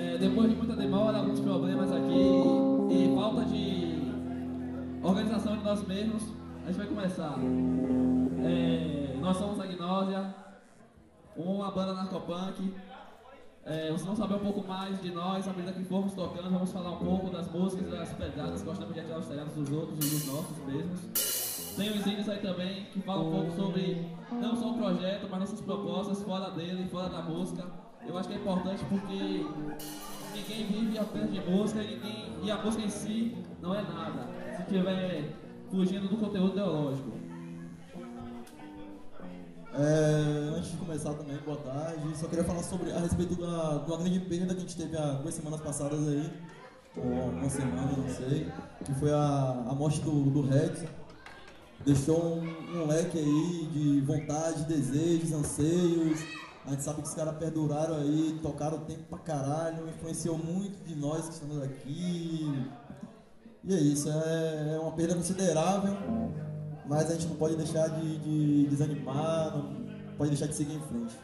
É, depois de muita demora, alguns problemas aqui e falta de organização de nós mesmos, a gente vai começar. É, nós somos a Gnósia, uma banda narcopunk. É, vocês vão saber um pouco mais de nós à medida que formos tocando. Vamos falar um pouco das músicas das pegadas. Gostamos de atirar os telhados dos outros e dos nossos mesmos. Tem os vídeos aí também que falam um pouco sobre não só o projeto, mas nossas propostas fora dele, fora da música. Eu acho que é importante porque ninguém vive apenas de música ninguém, e a música em si não é nada. Se estiver fugindo do conteúdo ideológico. É, antes de começar também, boa tarde. Só queria falar sobre a respeito da, de uma grande perda que a gente teve há duas semanas passadas aí, ou uma semana, não sei, que foi a, a morte do, do Rex. Deixou um, um leque aí de vontade, desejos, anseios. A gente sabe que os caras perduraram aí, tocaram o tempo pra caralho, influenciou muito de nós que estamos aqui. E é isso, é, é uma perda considerável mas a gente não pode deixar de, de desanimar, não pode deixar de seguir em frente.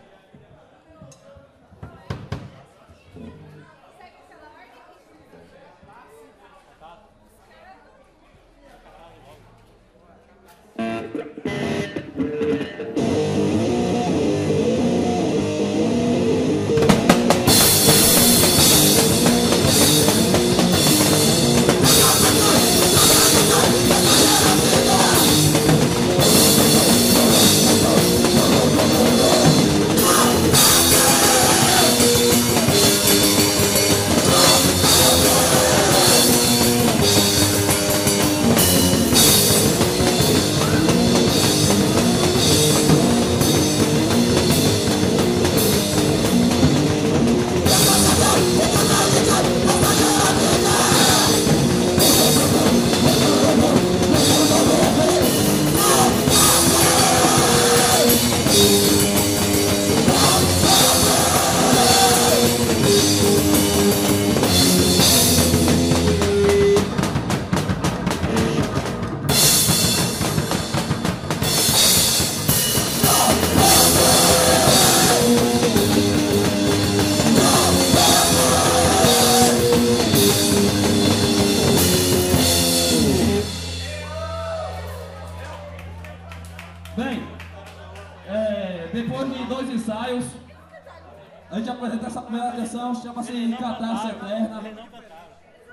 Canção, chama-se Catarse Eterna.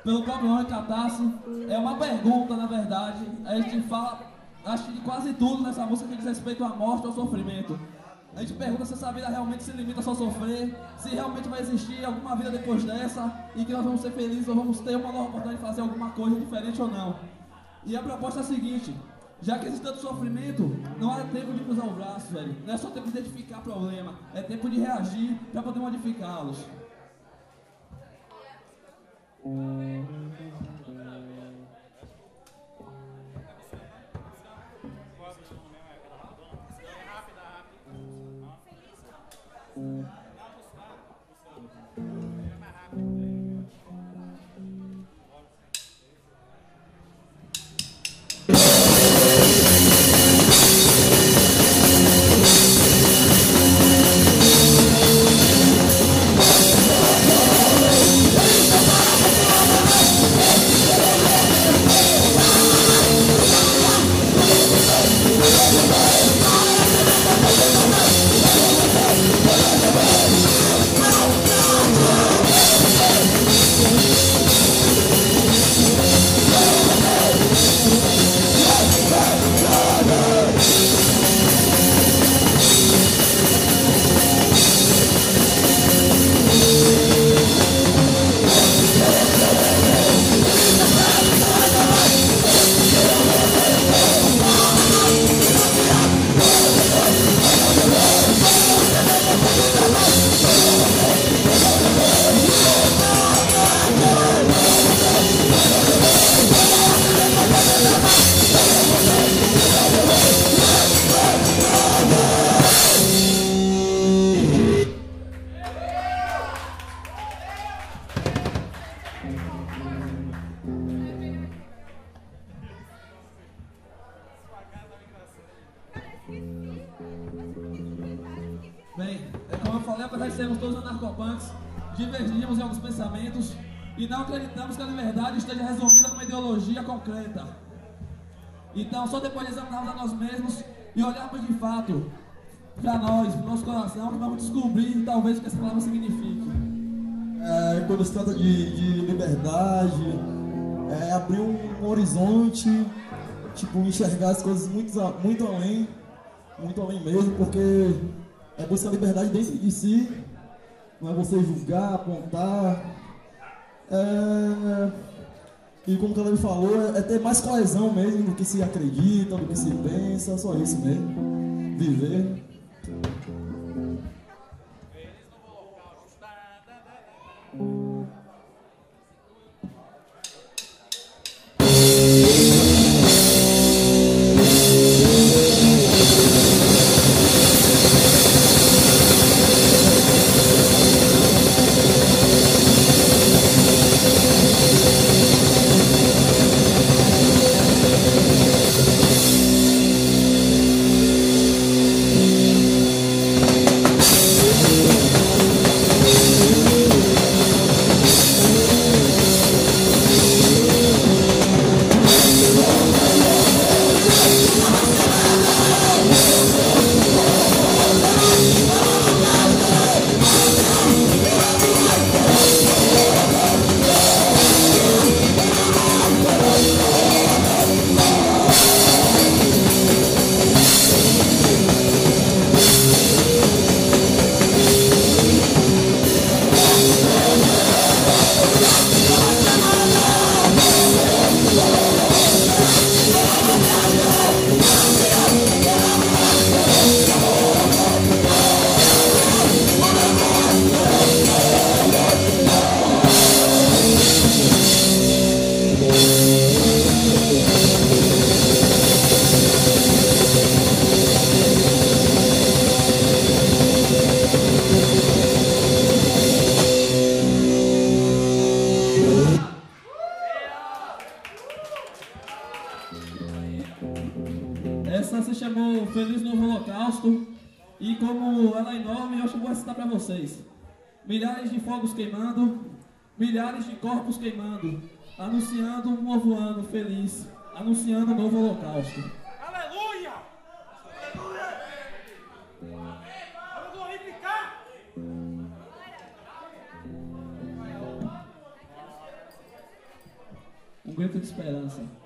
Pelo próprio nome Catarse. É uma pergunta, na verdade. A gente fala, acho que de quase tudo nessa música que diz respeito à morte ou ao sofrimento. A gente pergunta se essa vida realmente se limita só a sofrer, se realmente vai existir alguma vida depois dessa e que nós vamos ser felizes ou vamos ter uma nova oportunidade de fazer alguma coisa diferente ou não. E a proposta é a seguinte: já que existe tanto sofrimento, não é tempo de cruzar o braço, velho. Não é só tempo de identificar problema, é tempo de reagir para poder modificá-los. Mm-hmm. Falei, apesar de sermos todos anarcopunks, divergimos em alguns pensamentos e não acreditamos que a liberdade esteja resumida numa ideologia concreta. Então, só depois de examinarmos a nós mesmos e olharmos de fato para nós, para nosso coração, que vamos descobrir talvez o que essa palavra signifique. É, quando se trata de, de liberdade, é abrir um horizonte, tipo, enxergar as coisas muito, muito além, muito além mesmo, porque é buscar liberdade dentro de si, não é você julgar, apontar. É, e como o Caleb falou, é, é ter mais coesão mesmo do que se acredita, do que se pensa, só isso mesmo. Viver. Fogos queimando, milhares de corpos queimando, anunciando um novo ano feliz, anunciando um novo holocausto. Aleluia! Aleluia! Vamos glorificar! Um grito de esperança.